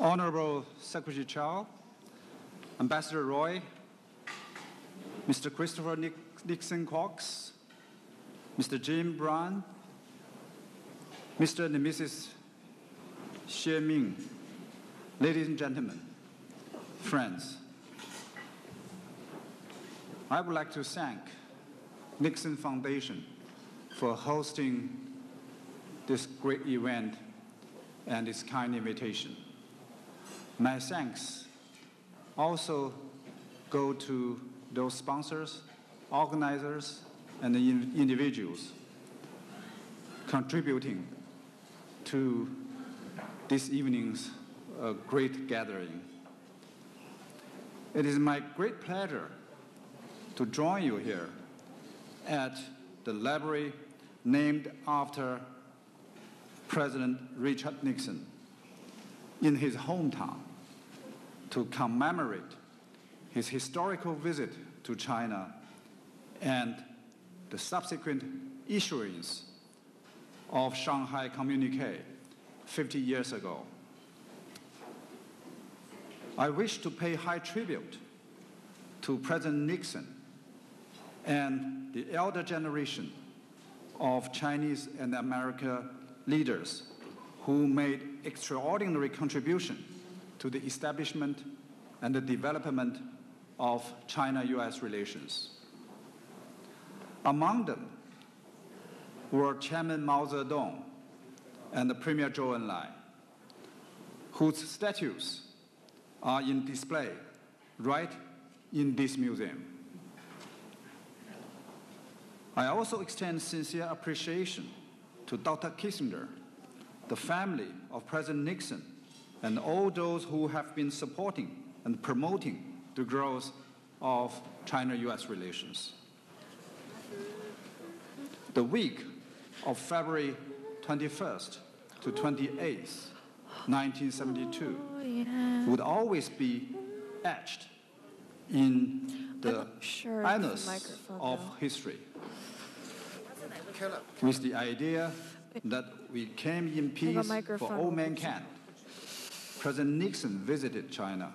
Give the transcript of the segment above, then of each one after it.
Honorable Secretary Chao, Ambassador Roy, Mr. Christopher Nixon Cox, Mr. Jim Byron, Mr. and Mrs. Xie Ming, ladies and gentlemen, friends, I would like to thank Nixon Foundation for hosting this great event and its kind invitation. My thanks also go to those sponsors, organizers, and in individuals contributing to this evening's uh, great gathering. It is my great pleasure to join you here at the library named after President Richard Nixon in his hometown to commemorate his historical visit to China and the subsequent issuance of Shanghai Communique 50 years ago. I wish to pay high tribute to President Nixon and the elder generation of Chinese and American leaders who made extraordinary contribution to the establishment and the development of China-US relations. Among them were Chairman Mao Zedong and the Premier Zhou Enlai, whose statues are in display right in this museum. I also extend sincere appreciation to Dr. Kissinger, the family of President Nixon, and all those who have been supporting and promoting the growth of China US relations. The week of February 21st to 28th, 1972, Oh, yeah. would always be etched in the sure if the annals of though. history with the idea that we came in peace for all mankind. President Nixon visited China,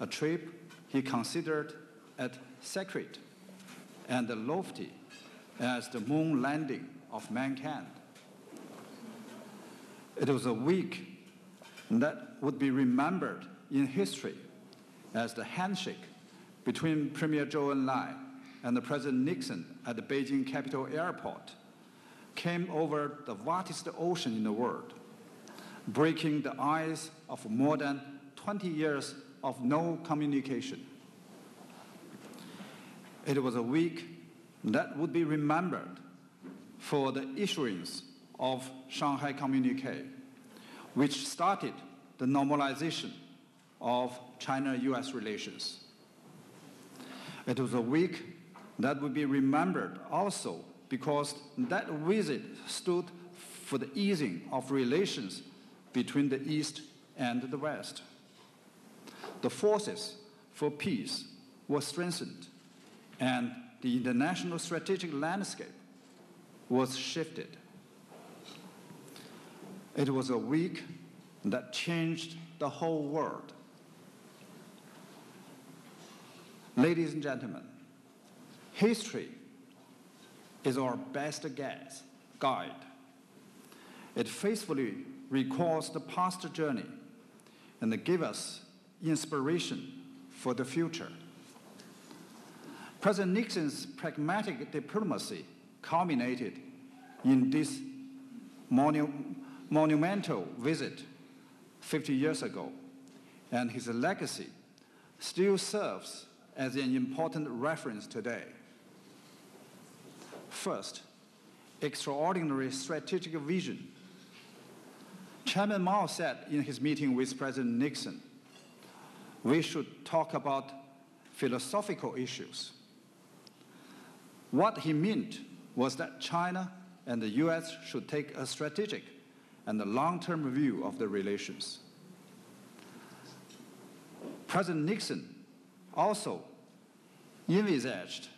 a trip he considered as sacred and lofty as the moon landing of mankind. It was a week that would be remembered in history as the handshake between Premier Zhou Enlai and President Nixon at the Beijing Capital Airport came over the vastest ocean in the world, breaking the ice of more than 20 years of no communication. It was a week that would be remembered for the issuance of Shanghai Communique, which started the normalization of China-US relations. It was a week that would be remembered also because that visit stood for the easing of relations between the East and the West. The forces for peace were strengthened, and the international strategic landscape was shifted. It was a week that changed the whole world. Ladies and gentlemen, history is our best guess, guide. It faithfully recalls the past journey and give us inspiration for the future. President Nixon's pragmatic diplomacy culminated in this monu- monumental visit 50 years ago, and his legacy still serves as an important reference today. First, extraordinary strategic vision. Chairman Mao said in his meeting with President Nixon, we should talk about philosophical issues. What he meant was that China and the US should take a strategic and a long term view of the relations. President Nixon also envisaged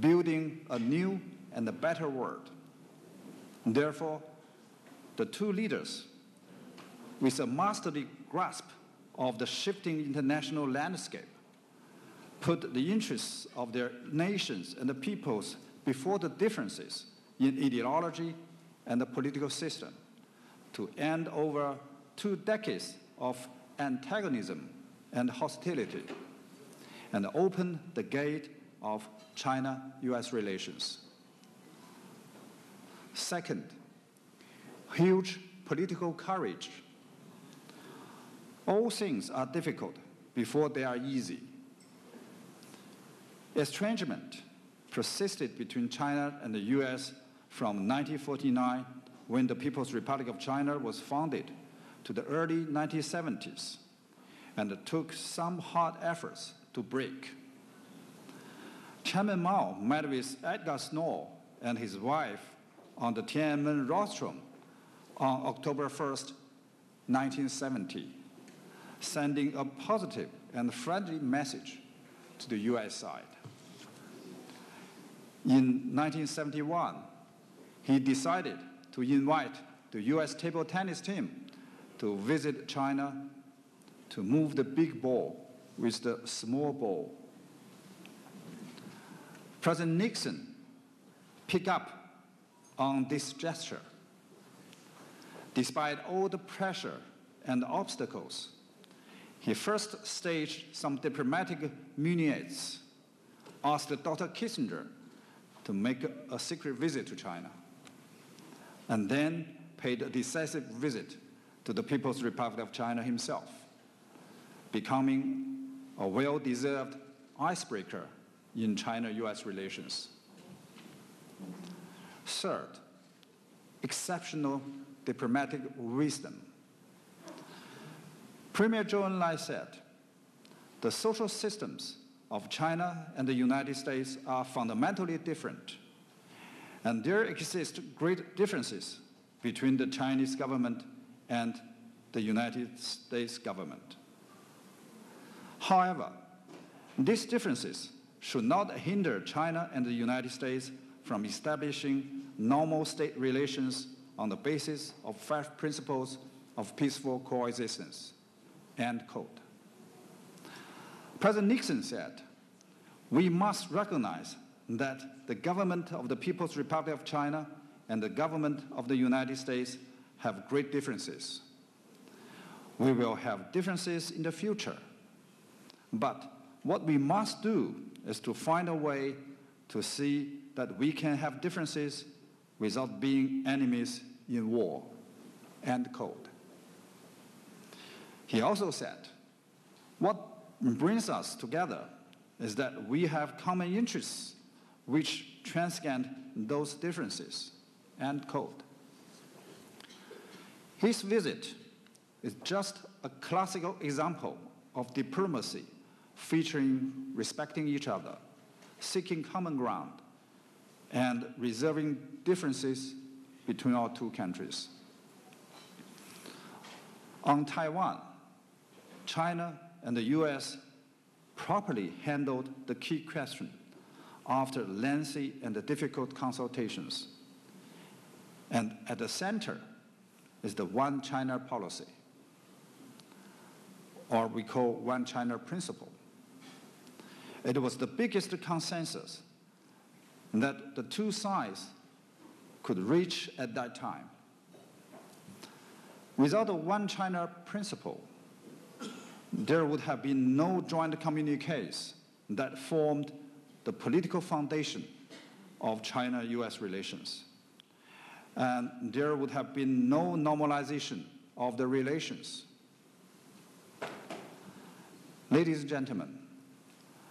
building a new and a better world. Therefore, the two leaders, with a masterly grasp of the shifting international landscape, put the interests of their nations and the peoples before the differences in ideology and the political system to end over two decades of antagonism and hostility and open the gate of China US relations. Second, huge political courage. All things are difficult before they are easy. Estrangement persisted between China and the US from 1949, when the People's Republic of China was founded, to the early 1970s, and took some hard efforts to break. Chairman Mao met with Edgar Snow and his wife on the Tiananmen rostrum on October 1st, 1970, sending a positive and friendly message to the US side. In 1971, he decided to invite the US table tennis team to visit China to move the big ball with the small ball. President Nixon picked up on this gesture. Despite all the pressure and obstacles, he first staged some diplomatic minuets, asked Dr. Kissinger to make a secret visit to China, and then paid a decisive visit to the People's Republic of China himself, becoming a well deserved icebreaker in China US relations. Third, exceptional diplomatic wisdom. Premier Zhou Enlai said, the social systems of China and the United States are fundamentally different, and there exist great differences between the Chinese government and the United States government. However, these differences should not hinder China and the United States from establishing normal state relations on the basis of five principles of peaceful coexistence. End quote. President Nixon said, we must recognize that the government of the People's Republic of China and the government of the United States have great differences. We will have differences in the future. But what we must do is to find a way to see that we can have differences without being enemies in war. End quote. He also said, what brings us together is that we have common interests which transcend those differences. End quote. His visit is just a classical example of diplomacy featuring respecting each other, seeking common ground, and reserving differences between our two countries. On Taiwan, China and the US properly handled the key question after lengthy and difficult consultations. And at the center is the One China policy, or we call One China principle. It was the biggest consensus that the two sides could reach at that time. Without the One China principle, there would have been no joint communiques that formed the political foundation of China US relations. And there would have been no normalization of the relations. Ladies and gentlemen,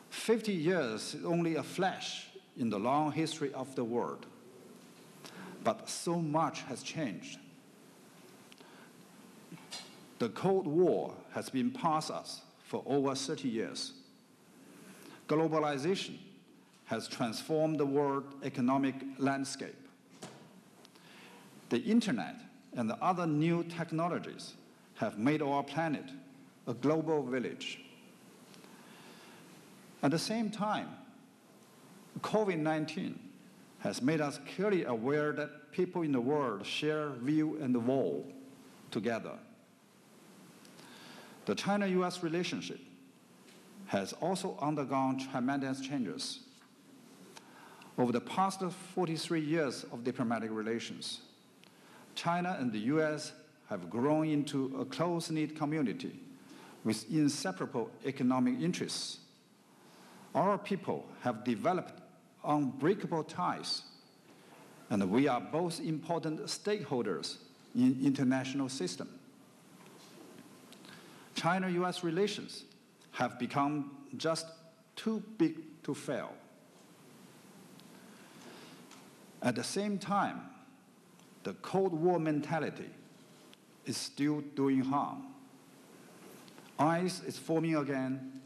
50 years is only a flash in the long history of the world. But so much has changed. The Cold War has been past us for over 30 years. Globalization has transformed the world economic landscape. The internet and the other new technologies have made our planet a global village. At the same time, COVID-19 has made us clearly aware that people in the world share view and wall together. The China US relationship has also undergone tremendous changes. Over the past 43 years of diplomatic relations, China and the US have grown into a close knit community with inseparable economic interests. Our people have developed unbreakable ties, and we are both important stakeholders in international system. China-US relations have become just too big to fail. At the same time, the Cold War mentality is still doing harm. Ice is forming again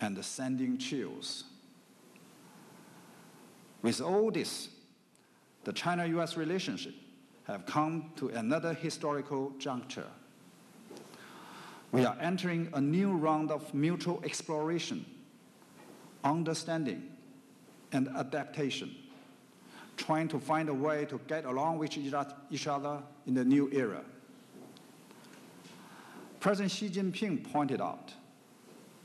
and sending chills. With all this, the China-US relationship have come to another historical juncture. We are entering a new round of mutual exploration, understanding, and adaptation, trying to find a way to get along with each other in the new era. President Xi Jinping pointed out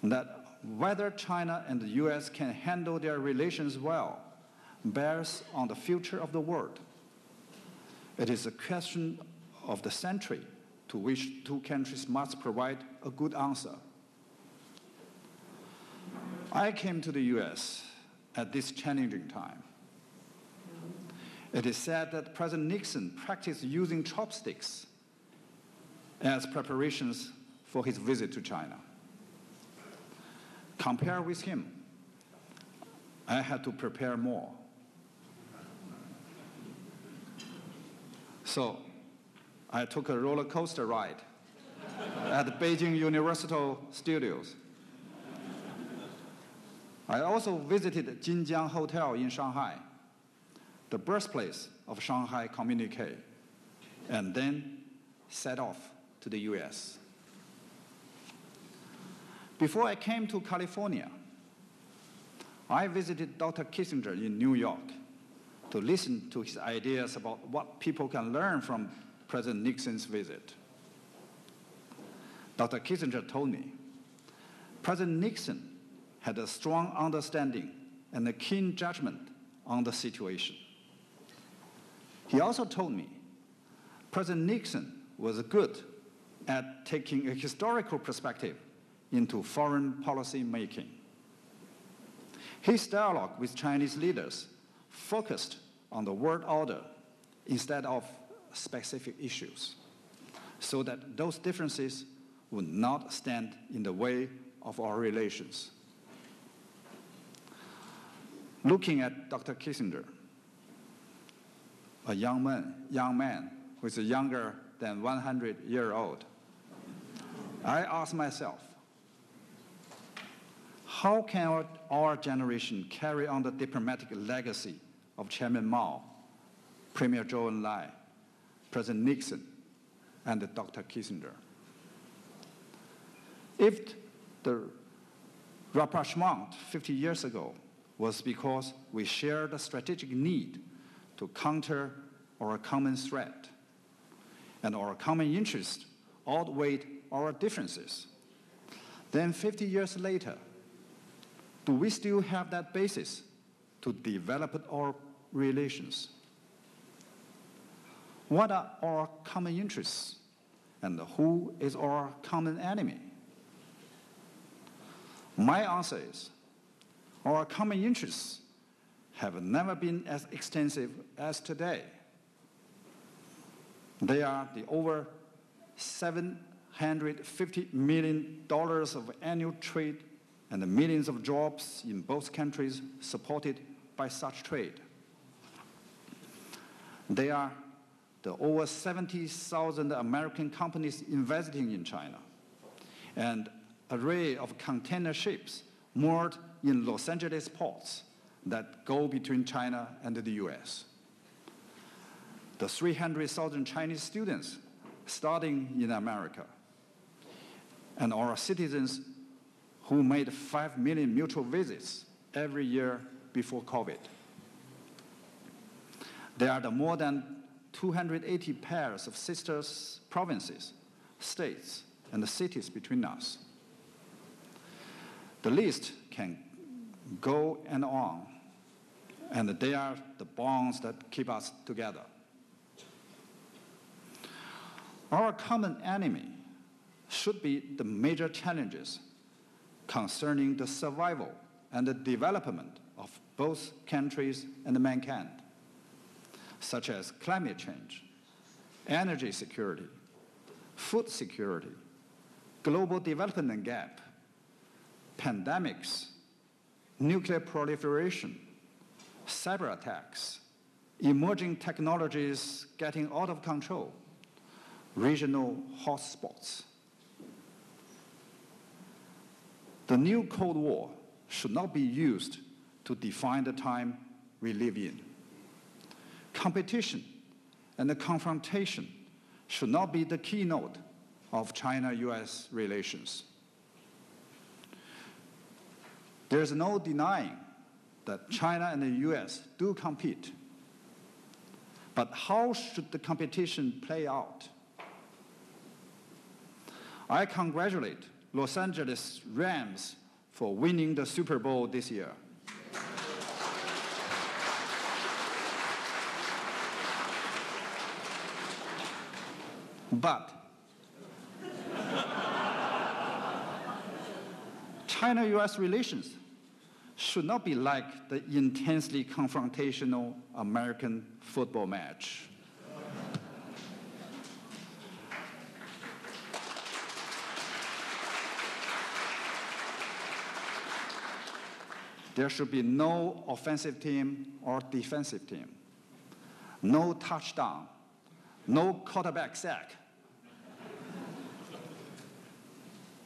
that whether China and the US can handle their relations well bears on the future of the world. It is a question of the century to which two countries must provide a good answer. I came to the US at this challenging time. It is said that President Nixon practiced using chopsticks as preparations for his visit to China. Compare with him, I had to prepare more. So I took a roller coaster ride at Beijing Universal Studios. I also visited Jinjiang Hotel in Shanghai, the birthplace of Shanghai Communique, and then set off to the US. Before I came to California, I visited Dr. Kissinger in New York to listen to his ideas about what people can learn from President Nixon's visit. Dr. Kissinger told me President Nixon had a strong understanding and a keen judgment on the situation. He also told me President Nixon was good at taking a historical perspective into foreign policy making. His dialogue with Chinese leaders focused on the world order instead of specific issues, so that those differences would not stand in the way of our relations. Looking at Dr. Kissinger, a young man, young man who is younger than 100 year old, I ask myself, how can our, generation carry on the diplomatic legacy of Chairman Mao, Premier Zhou Enlai, President Nixon, and Dr. Kissinger? If the rapprochement 50 years ago was because we shared a strategic need to counter our common threat, and our common interest outweighed our differences. Then 50 years later, do we still have that basis to develop our relations? What are our common interests? And who is our common enemy? My answer is our common interests have never been as extensive as today. They are the over 750 million dollars of annual trade and the millions of jobs in both countries supported by such trade. They are the over 70,000 American companies investing in China and array of container ships moored in Los Angeles ports that go between China and the US. The 300,000 Chinese students studying in America and our citizens who made 5 million mutual visits every year before COVID. There are the more than 280 pairs of sisters provinces, states, and the cities between us. The list can go and on, and they are the bonds that keep us together. Our common enemy should be the major challenges concerning the survival and the development of both countries and mankind, such as climate change, energy security, food security, global development gap, pandemics, nuclear proliferation, cyber attacks, emerging technologies getting out of control, regional hotspots. The new Cold War should not be used to define the time we live in. Competition and the confrontation should not be the keynote of China-US relations. There's no denying that China and the US do compete. But how should the competition play out? I congratulate Los Angeles Rams for winning the Super Bowl this year. But China US relations should not be like the intensely confrontational American football match. There should be no offensive team or defensive team, no touchdown, no quarterback sack.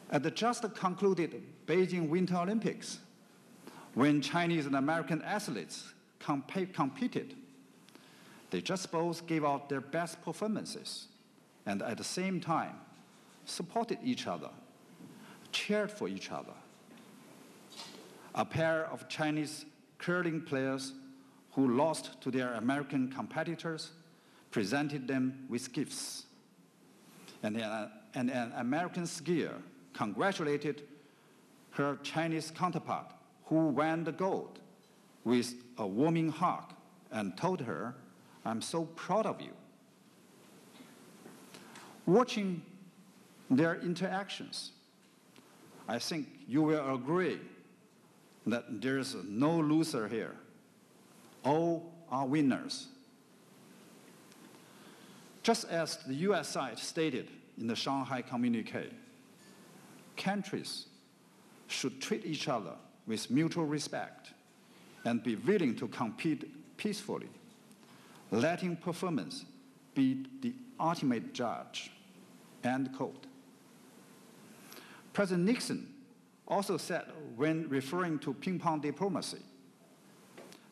At the just concluded Beijing Winter Olympics, when Chinese and American athletes comp- competed, they just both gave out their best performances and at the same time supported each other, cheered for each other a pair of Chinese curling players who lost to their American competitors presented them with gifts. And an, and an American skier congratulated her Chinese counterpart who won the gold with a warming hug and told her, I'm so proud of you. Watching their interactions, I think you will agree that there's no loser here. All are winners. Just as the US side stated in the Shanghai communique, countries should treat each other with mutual respect and be willing to compete peacefully, letting performance be the ultimate judge. End quote. President Nixon also said when referring to ping pong diplomacy.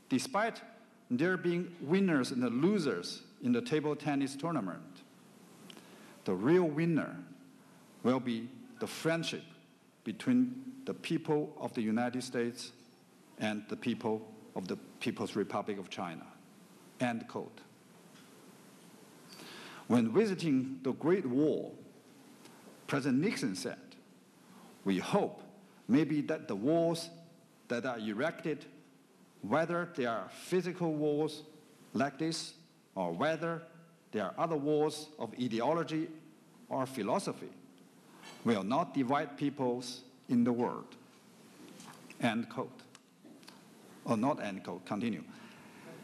Despite there being winners and losers in the table tennis tournament, the real winner will be the friendship between the people of the United States and the people of the People's Republic of China. End quote. When visiting the Great Wall, President Nixon said, We hope Maybe that the walls that are erected, whether they are physical walls like this, or whether they are other walls of ideology or philosophy, will not divide peoples in the world. End quote. Or not end quote, continue.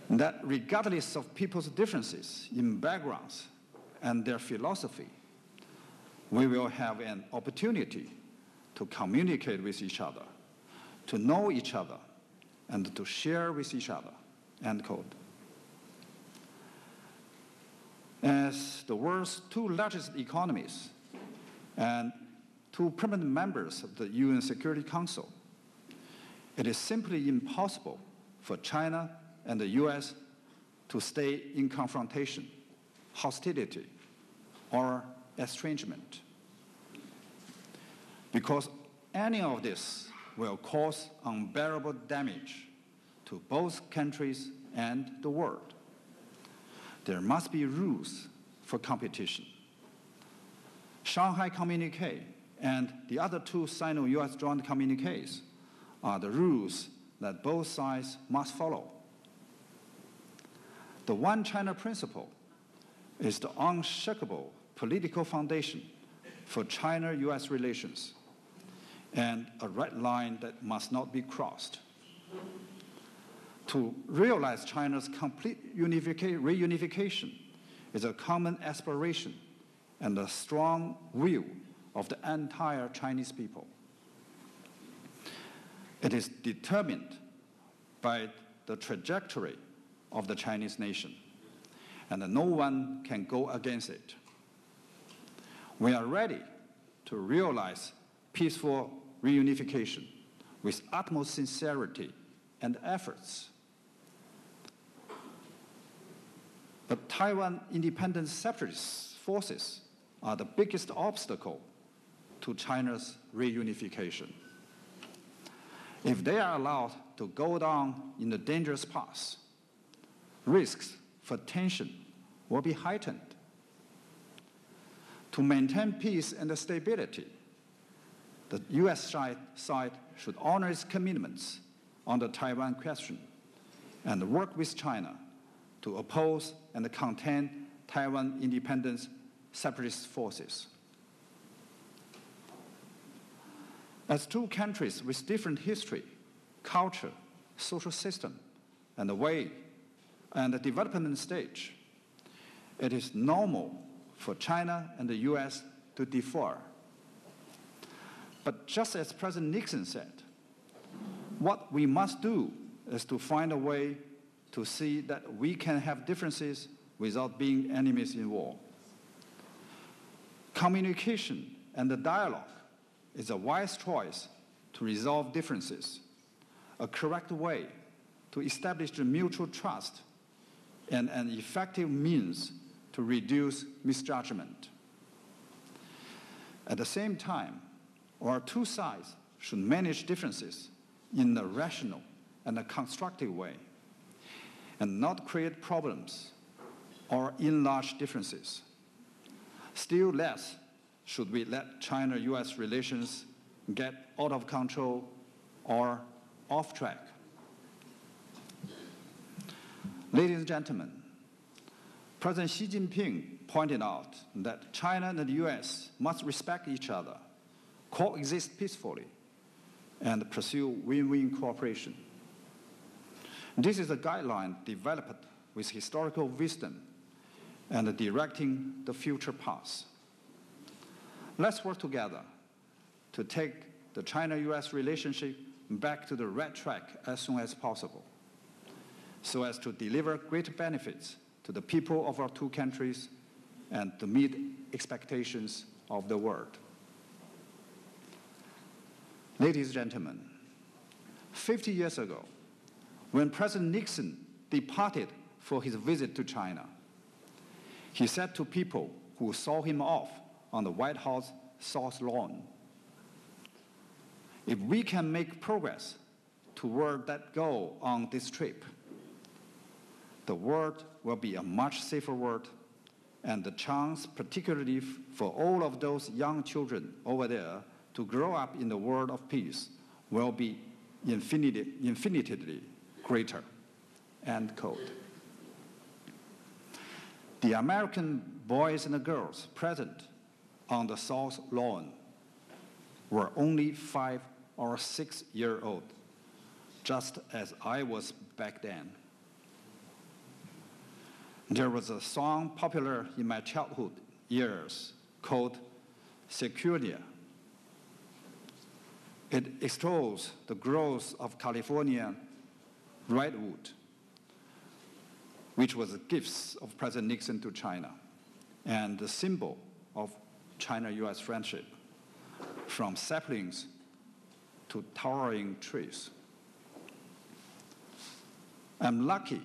That regardless of people's differences in backgrounds and their philosophy, we will have an opportunity to communicate with each other, to know each other, and to share with each other. End quote. As the world's two largest economies and two permanent members of the UN Security Council, it is simply impossible for China and the US to stay in confrontation, hostility, or estrangement because any of this will cause unbearable damage to both countries and the world. There must be rules for competition. Shanghai Communique and the other two Sino-US joint communiques are the rules that both sides must follow. The One China principle is the unshakable political foundation for China-US relations and a red line that must not be crossed. To realize China's complete reunification is a common aspiration and the strong will of the entire Chinese people. It is determined by the trajectory of the Chinese nation, and no one can go against it. We are ready to realize peaceful reunification with utmost sincerity and efforts. But Taiwan independent separatist forces are the biggest obstacle to China's reunification. If they are allowed to go down in the dangerous path, risks for tension will be heightened. To maintain peace and stability, the U.S. side, should honor its commitments on the Taiwan question and work with China to oppose and contain Taiwan independence separatist forces. As two countries with different history, culture, social system, and the way and the development stage, it is normal for China and the US to differ. But just as President Nixon said, what we must do is to find a way to see that we can have differences without being enemies in war. Communication and the dialogue is a wise choice to resolve differences, a correct way to establish mutual trust, and an effective means to reduce misjudgment. At the same time, our two sides should manage differences in a rational and a constructive way and not create problems or enlarge differences. Still less should we let China-US relations get out of control or off track. Ladies and gentlemen, President Xi Jinping pointed out that China and the US must respect each other, coexist peacefully, and pursue win-win cooperation. This is a guideline developed with historical wisdom and directing the future path. Let's work together to take the China-US relationship back to the right track as soon as possible so as to deliver great benefits to the people of our two countries and to meet expectations of the world. Ladies and gentlemen, 50 years ago, when President Nixon departed for his visit to China, he said to people who saw him off on the White House South Lawn, if we can make progress toward that goal on this trip, the world will be a much safer world, and the chance, particularly for all of those young children over there, to grow up in the world of peace will be infinitely, infinitely greater. End quote. The American boys and girls present on the South Lawn were only five or six year old, just as I was back then. There was a song popular in my childhood years called Sequoia. It extols the growth of California redwood, which was the gifts of President Nixon to China and the symbol of China-US friendship, from saplings to towering trees. I'm lucky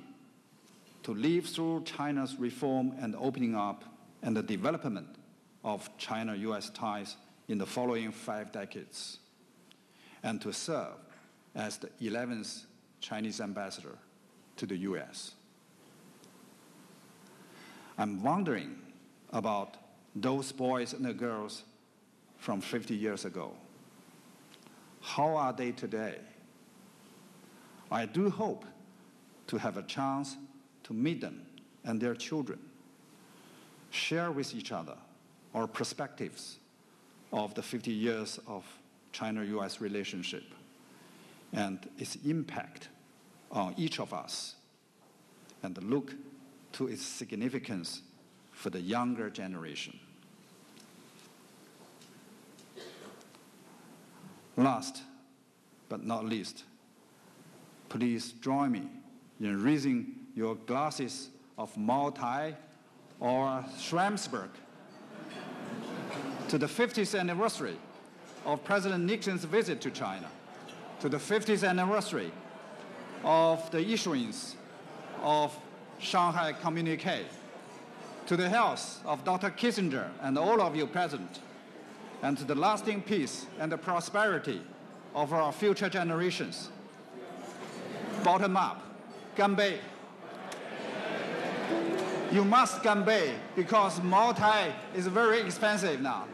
to live through China's reform and opening up and the development of China-US ties in the following five decades, and to serve as the 11th Chinese ambassador to the US. I'm wondering about those boys and girls from 50 years ago. How are they today? I do hope to have a chance to meet them and their children, share with each other our perspectives of the 50 years of China-US relationship and its impact on each of us, and look to its significance for the younger generation. Last but not least, please join me in raising your glasses of Moutai or Schramsberg to the 50th anniversary of President Nixon's visit to China, to the 50th anniversary of the issuance of Shanghai Communique, to the health of Dr. Kissinger and all of you present, and to the lasting peace and the prosperity of our future generations. Bottom up, Ganbei. You must Ganbei because Moutai is very expensive now.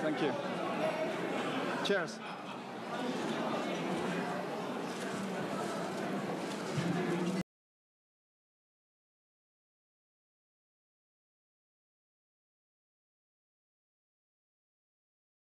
Thank you. Cheers.